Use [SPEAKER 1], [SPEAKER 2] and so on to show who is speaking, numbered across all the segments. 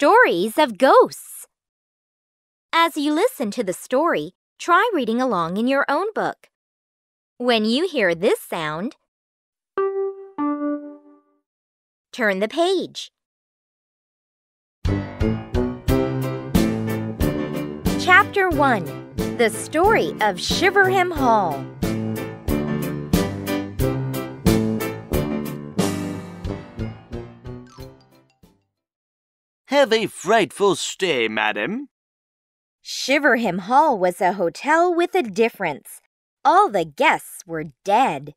[SPEAKER 1] Stories of Ghosts. As you listen to the story, try reading along in your own book. When you hear this sound, turn the page. Chapter 1 The Story of Shiverham Hall.
[SPEAKER 2] Have a frightful stay, madam.
[SPEAKER 1] Shiverham Hall was a hotel with a difference. All the guests were dead.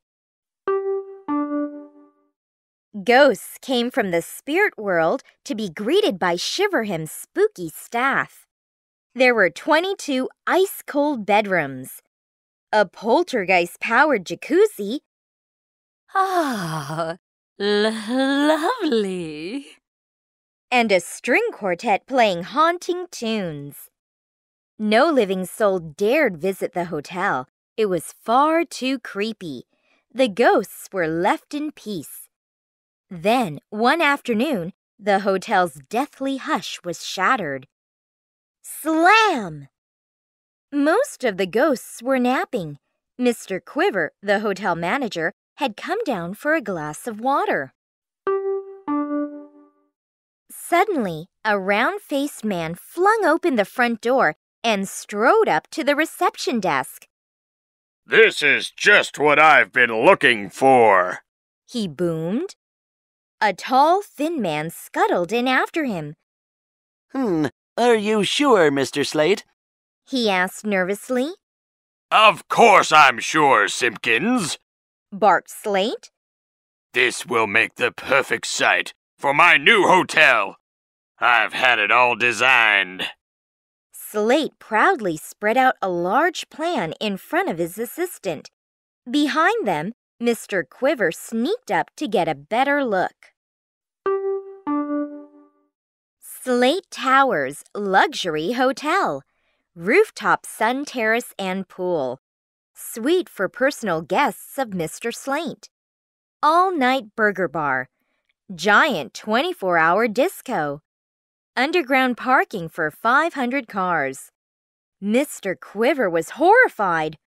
[SPEAKER 1] Ghosts came from the spirit world to be greeted by Shiverham's spooky staff. There were 22 ice cold bedrooms, a poltergeist powered jacuzzi,
[SPEAKER 3] Ah, lovely.
[SPEAKER 1] And a string quartet playing haunting tunes. No living soul dared visit the hotel. It was far too creepy. The ghosts were left in peace. Then, one afternoon, the hotel's deathly hush was shattered. Slam! Most of the ghosts were napping. Mr. Quiver, the hotel manager, had come down for a glass of water. Suddenly, a round faced man flung open the front door and strode up to the reception desk.
[SPEAKER 4] This is just what I've been looking for.
[SPEAKER 1] He boomed. A tall, thin man scuttled in after him.
[SPEAKER 2] Hmm, are you sure, Mr. Slate?
[SPEAKER 1] He asked nervously.
[SPEAKER 4] Of course I'm sure, Simpkins.
[SPEAKER 1] Barked Slate.
[SPEAKER 4] This will make the perfect site for my new hotel. I've had it all designed.
[SPEAKER 1] Slate proudly spread out a large plan in front of his assistant. Behind them, Mr. Quiver sneaked up to get a better look. Slate Towers Luxury Hotel. Rooftop sun terrace and pool. Suite for personal guests of Mr. Slate. All night burger bar. Giant 24 hour disco. Underground parking for 500 cars. Mr. Quiver was horrified.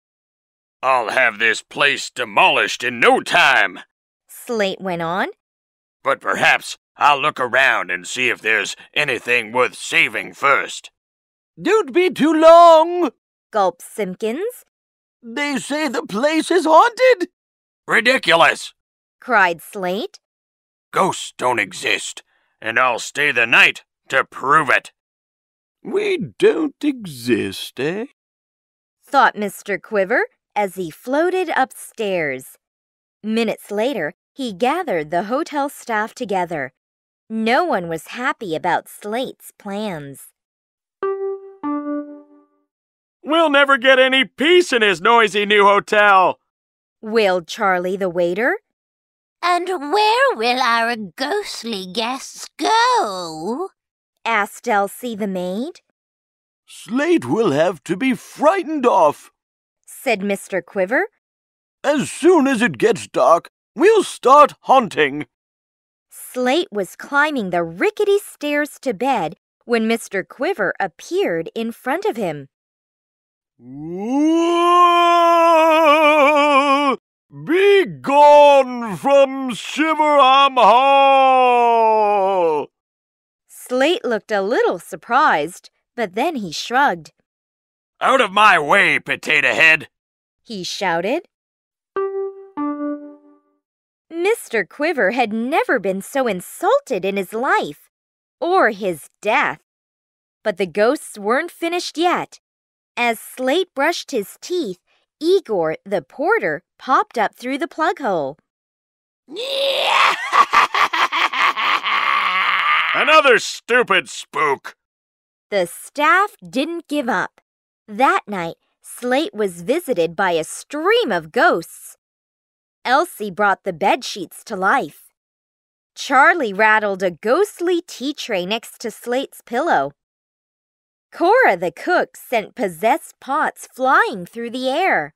[SPEAKER 4] I'll have this place demolished in no time.
[SPEAKER 1] Slate went on.
[SPEAKER 4] But perhaps I'll look around and see if there's anything worth saving first.
[SPEAKER 2] Don't be too long.
[SPEAKER 1] Gulped Simpkins.
[SPEAKER 2] They say the place is haunted.
[SPEAKER 4] Ridiculous!
[SPEAKER 1] Cried Slate.
[SPEAKER 4] Ghosts don't exist, and I'll stay the night to prove it.
[SPEAKER 2] We don't exist, eh?
[SPEAKER 1] Thought Mr. Quiver as he floated upstairs. Minutes later, he gathered the hotel staff together. No one was happy about Slate's plans.
[SPEAKER 4] We'll never get any peace in his noisy new hotel.
[SPEAKER 1] Wailed Charlie the waiter.
[SPEAKER 3] And where will our ghostly guests go?
[SPEAKER 1] Asked Elsie the maid.
[SPEAKER 2] Slate will have to be frightened off.
[SPEAKER 1] Said Mr. Quiver.
[SPEAKER 2] As soon as it gets dark, we'll start hunting.
[SPEAKER 1] Slate was climbing the rickety stairs to bed when Mr. Quiver appeared in front of him.
[SPEAKER 4] Whoa! Be gone from Shiverham Hall!
[SPEAKER 1] Slate looked a little surprised, but then he shrugged.
[SPEAKER 4] Out of my way, potato head!
[SPEAKER 1] He shouted. Mr. Quiver had never been so insulted in his life, or his death. But the ghosts weren't finished yet. As Slate brushed his teeth, Igor, the porter, popped up through the plug hole.
[SPEAKER 4] Another stupid spook!
[SPEAKER 1] The staff didn't give up. That night, Slate was visited by a stream of ghosts. Elsie brought the bed sheets to life. Charlie rattled a ghostly tea tray next to Slate's pillow. Cora the cook sent possessed pots flying through the air.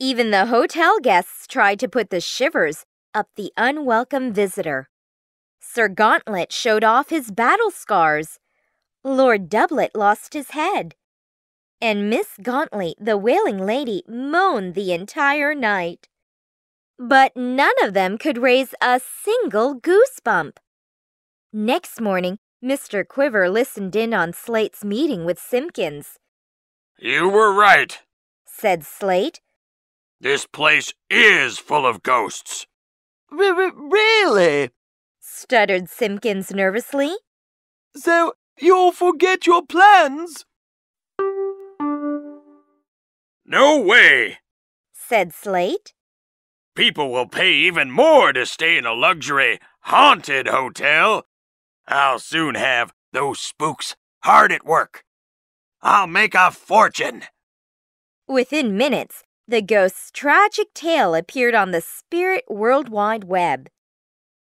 [SPEAKER 1] Even the hotel guests tried to put the shivers up the unwelcome visitor. Sir Gauntlet showed off his battle scars. Lord Doublet lost his head. And Miss Gauntlet, the wailing lady, moaned the entire night. But none of them could raise a single goosebump. Next morning, Mr. Quiver listened in on Slate's meeting with Simpkins.
[SPEAKER 4] You were right,
[SPEAKER 1] said Slate.
[SPEAKER 4] This place is full of ghosts.
[SPEAKER 2] R- r- really?
[SPEAKER 1] stuttered Simpkins nervously.
[SPEAKER 2] So you'll forget your plans?
[SPEAKER 4] No way,
[SPEAKER 1] said Slate.
[SPEAKER 4] People will pay even more to stay in a luxury, haunted hotel. I'll soon have those spooks hard at work. I'll make a fortune.
[SPEAKER 1] Within minutes, the ghost's tragic tale appeared on the Spirit World Wide Web.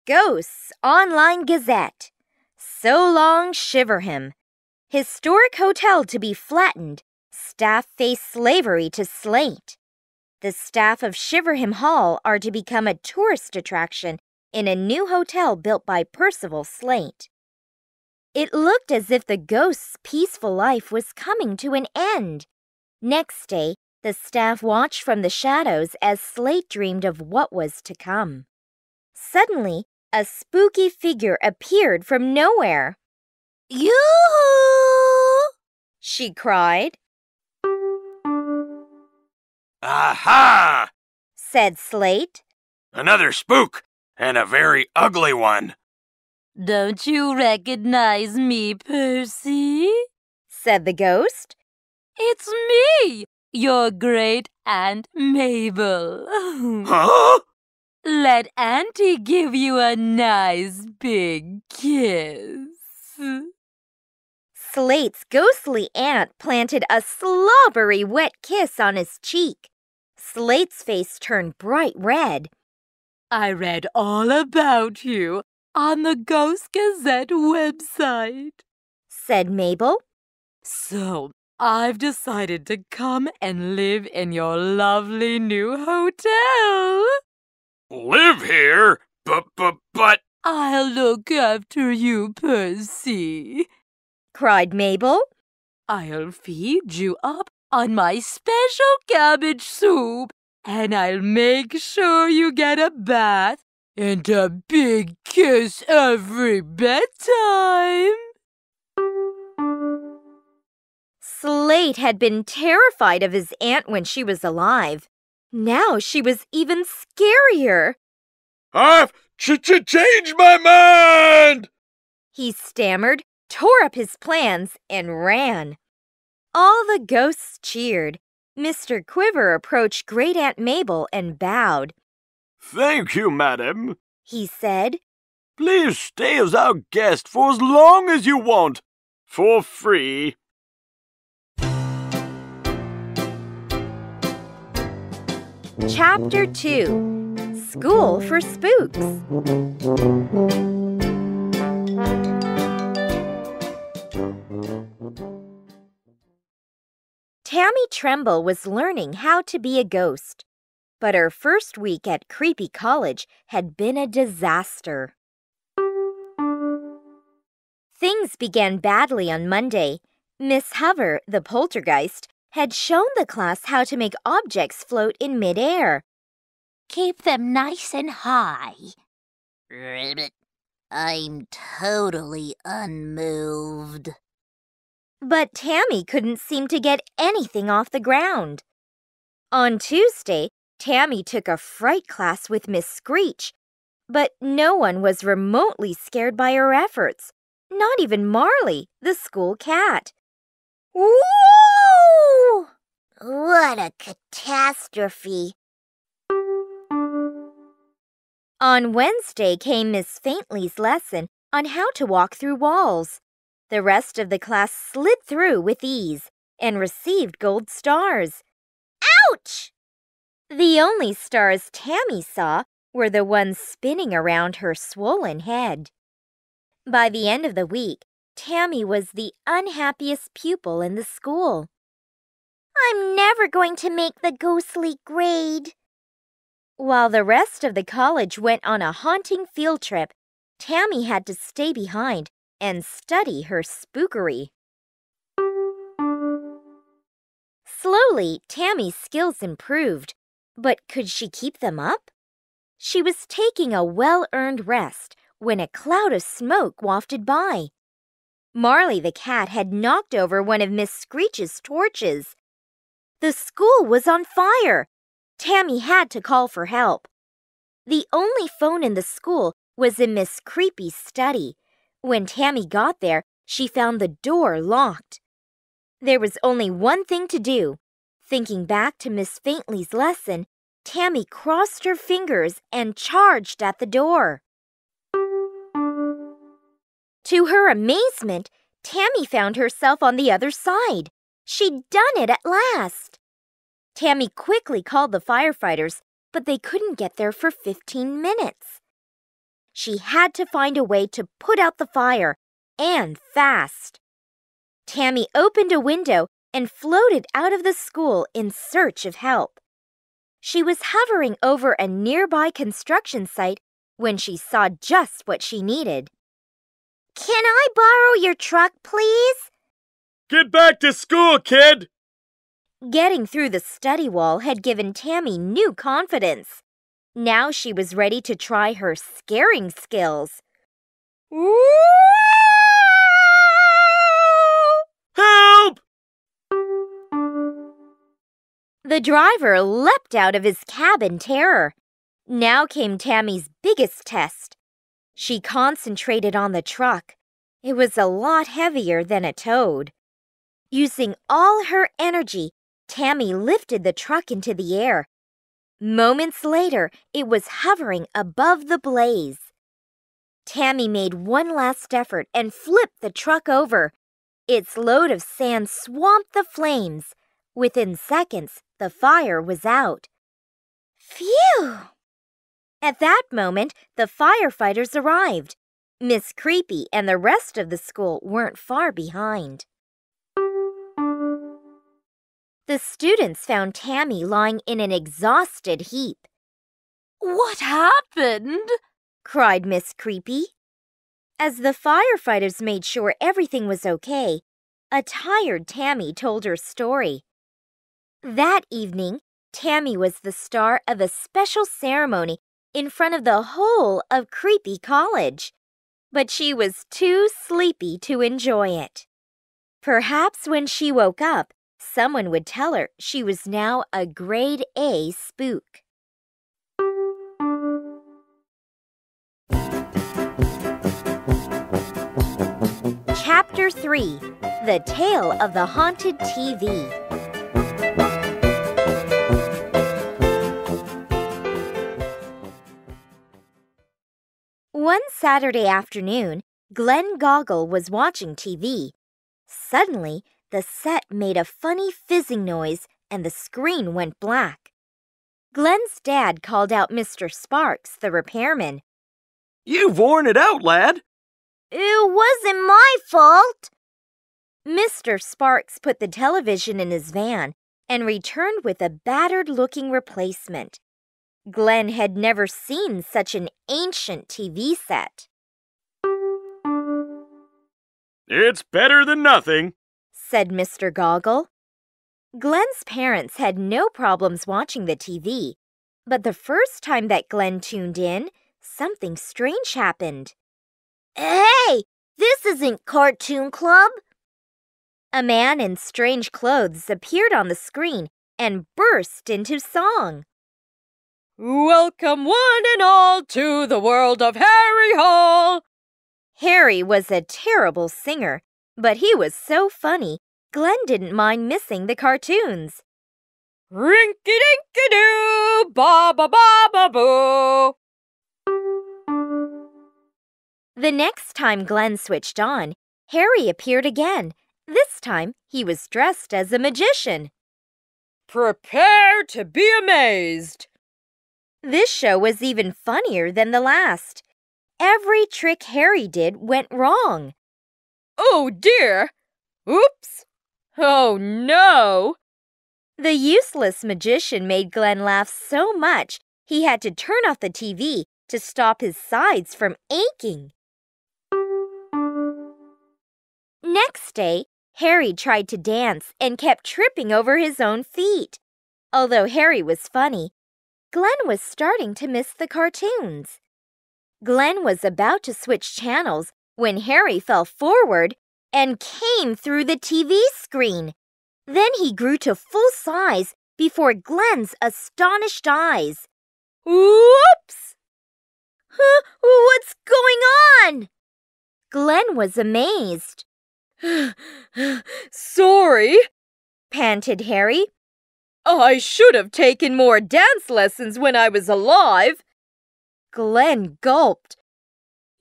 [SPEAKER 1] Ghosts Online Gazette. So long, Shiverham. Historic hotel to be flattened. Staff face slavery to slate. The staff of Shiverham Hall are to become a tourist attraction in a new hotel built by Percival Slate. It looked as if the ghost's peaceful life was coming to an end. Next day, the staff watched from the shadows as Slate dreamed of what was to come. Suddenly, a spooky figure appeared from nowhere.
[SPEAKER 3] Yoo-hoo!
[SPEAKER 1] She cried,
[SPEAKER 4] Aha!
[SPEAKER 1] said Slate.
[SPEAKER 4] Another spook, and a very ugly one.
[SPEAKER 3] Don't you recognize me, Percy?
[SPEAKER 1] said the ghost.
[SPEAKER 3] It's me, your great Aunt Mabel.
[SPEAKER 4] Huh?
[SPEAKER 3] Let Auntie give you a nice big kiss.
[SPEAKER 1] Slate's ghostly aunt planted a slobbery wet kiss on his cheek. Slate's face turned bright red.
[SPEAKER 3] I read all about you on the Ghost Gazette website.
[SPEAKER 1] said Mabel.
[SPEAKER 3] So I've decided to come and live in your lovely new hotel.
[SPEAKER 4] Live here? But, but, but.
[SPEAKER 3] I'll look after you, Percy.
[SPEAKER 1] cried Mabel.
[SPEAKER 3] I'll feed you up on my special cabbage soup, and I'll make sure you get a bath and a big kiss every bedtime.
[SPEAKER 1] Slate had been terrified of his aunt when she was alive. Now she was even scarier.
[SPEAKER 4] I've ch- ch- changed my mind!
[SPEAKER 1] He stammered, tore up his plans, and ran. All the ghosts cheered. Mr. Quiver approached Great Aunt Mabel and bowed.
[SPEAKER 2] Thank you, madam.
[SPEAKER 1] He said,
[SPEAKER 2] Please stay as our guest for as long as you want. For free.
[SPEAKER 1] Chapter 2 School for Spooks. Tammy Tremble was learning how to be a ghost, but her first week at Creepy College had been a disaster. Things began badly on Monday. Miss Hover, the poltergeist, had shown the class how to make objects float in midair.
[SPEAKER 3] Keep them nice and high. Ribbit. I'm totally unmoved.
[SPEAKER 1] But Tammy couldn't seem to get anything off the ground. On Tuesday, Tammy took a fright class with Miss Screech, but no one was remotely scared by her efforts, not even Marley, the school cat.
[SPEAKER 3] What a catastrophe.
[SPEAKER 1] On Wednesday came Miss Faintley's lesson on how to walk through walls. The rest of the class slid through with ease and received gold stars. Ouch! The only stars Tammy saw were the ones spinning around her swollen head. By the end of the week, Tammy was the unhappiest pupil in the school. I'm never going to make the ghostly grade. While the rest of the college went on a haunting field trip, Tammy had to stay behind and study her spookery. Slowly, Tammy's skills improved, but could she keep them up? She was taking a well earned rest when a cloud of smoke wafted by. Marley the cat had knocked over one of Miss Screech's torches. The school was on fire. Tammy had to call for help. The only phone in the school was in Miss Creepy's study. When Tammy got there, she found the door locked. There was only one thing to do. Thinking back to Miss Faintly's lesson, Tammy crossed her fingers and charged at the door. To her amazement, Tammy found herself on the other side. She'd done it at last. Tammy quickly called the firefighters, but they couldn't get there for 15 minutes. She had to find a way to put out the fire, and fast. Tammy opened a window and floated out of the school in search of help. She was hovering over a nearby construction site when she saw just what she needed. Can I borrow your truck, please?
[SPEAKER 2] Get back to school, kid!
[SPEAKER 1] Getting through the study wall had given Tammy new confidence. Now she was ready to try her scaring skills.
[SPEAKER 2] Help!
[SPEAKER 1] The driver leapt out of his cab in terror. Now came Tammy's biggest test. She concentrated on the truck. It was a lot heavier than a toad. Using all her energy, Tammy lifted the truck into the air. Moments later, it was hovering above the blaze. Tammy made one last effort and flipped the truck over. Its load of sand swamped the flames. Within seconds, the fire was out. Phew! At that moment, the firefighters arrived. Miss Creepy and the rest of the school weren't far behind. The students found Tammy lying in an exhausted heap.
[SPEAKER 3] What happened?
[SPEAKER 1] cried Miss Creepy. As the firefighters made sure everything was okay, a tired Tammy told her story. That evening, Tammy was the star of a special ceremony in front of the whole of Creepy College. But she was too sleepy to enjoy it. Perhaps when she woke up, someone would tell her she was now a grade A spook. Chapter 3 The Tale of the Haunted TV. One Saturday afternoon, Glenn Goggle was watching TV. Suddenly, the set made a funny fizzing noise and the screen went black. Glenn's dad called out Mr. Sparks, the repairman.
[SPEAKER 2] You've worn it out, lad.
[SPEAKER 1] It wasn't my fault. Mr. Sparks put the television in his van and returned with a battered looking replacement. Glenn had never seen such an ancient TV set.
[SPEAKER 2] It's better than nothing,
[SPEAKER 1] said Mr. Goggle. Glenn's parents had no problems watching the TV, but the first time that Glenn tuned in, something strange happened. Hey, this isn't Cartoon Club. A man in strange clothes appeared on the screen and burst into song.
[SPEAKER 3] Welcome one and all to the world of Harry Hall.
[SPEAKER 1] Harry was a terrible singer, but he was so funny, Glenn didn't mind missing the cartoons.
[SPEAKER 3] Rinky dinky doo, ba ba ba ba boo.
[SPEAKER 1] The next time Glenn switched on, Harry appeared again. This time, he was dressed as a magician.
[SPEAKER 3] Prepare to be amazed.
[SPEAKER 1] This show was even funnier than the last. Every trick Harry did went wrong.
[SPEAKER 3] Oh dear! Oops! Oh no!
[SPEAKER 1] The useless magician made Glenn laugh so much he had to turn off the TV to stop his sides from aching. Next day, Harry tried to dance and kept tripping over his own feet. Although Harry was funny, Glenn was starting to miss the cartoons. Glenn was about to switch channels when Harry fell forward and came through the TV screen. Then he grew to full size before Glenn's astonished eyes. Whoops! Huh? What's going on? Glenn was amazed.
[SPEAKER 3] Sorry,
[SPEAKER 1] panted Harry.
[SPEAKER 3] I should have taken more dance lessons when I was alive.
[SPEAKER 1] Glenn gulped.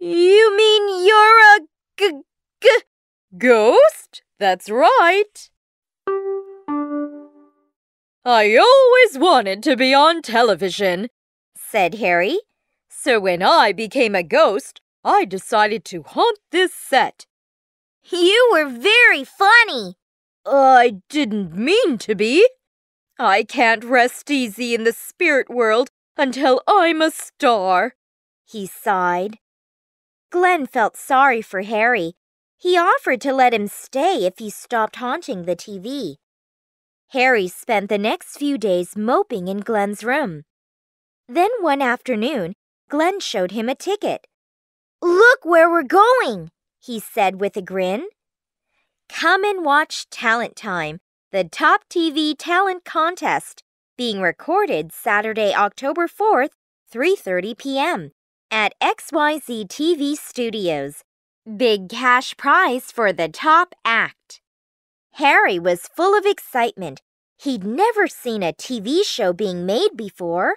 [SPEAKER 1] You mean you're a g- g-
[SPEAKER 3] ghost? That's right. I always wanted to be on television, said Harry. So when I became a ghost, I decided to haunt this set.
[SPEAKER 1] You were very funny.
[SPEAKER 3] I didn't mean to be. I can't rest easy in the spirit world until I'm a star.
[SPEAKER 1] He sighed. Glenn felt sorry for Harry. He offered to let him stay if he stopped haunting the TV. Harry spent the next few days moping in Glenn's room. Then one afternoon, Glenn showed him a ticket. Look where we're going, he said with a grin. Come and watch Talent Time, the top TV talent contest, being recorded Saturday, October 4th, 3:30 p.m. at XYZ TV Studios. Big cash prize for the top act. Harry was full of excitement. He'd never seen a TV show being made before.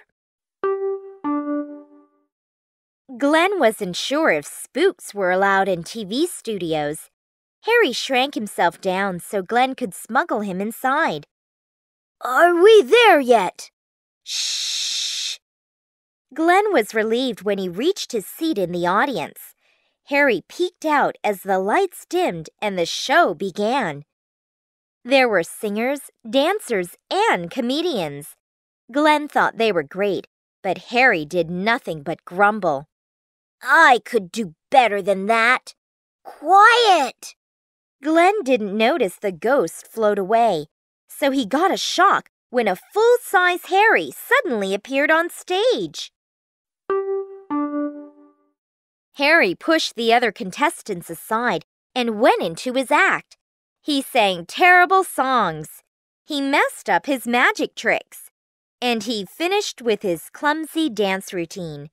[SPEAKER 1] Glenn wasn't sure if spooks were allowed in TV studios. Harry shrank himself down so Glenn could smuggle him inside. Are we there yet? Shh. Glenn was relieved when he reached his seat in the audience. Harry peeked out as the lights dimmed and the show began. There were singers, dancers, and comedians. Glenn thought they were great, but Harry did nothing but grumble. I could do better than that. Quiet! Glenn didn't notice the ghost float away, so he got a shock when a full size Harry suddenly appeared on stage. Harry pushed the other contestants aside and went into his act. He sang terrible songs. He messed up his magic tricks. And he finished with his clumsy dance routine.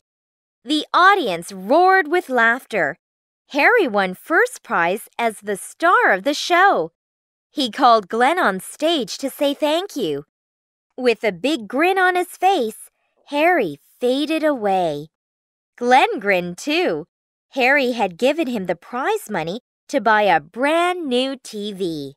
[SPEAKER 1] The audience roared with laughter. Harry won first prize as the star of the show. He called Glenn on stage to say thank you. With a big grin on his face, Harry faded away. Glenn grinned too. Harry had given him the prize money to buy a brand new TV.